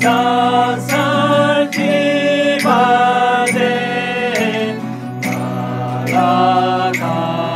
sanctified, Malachi.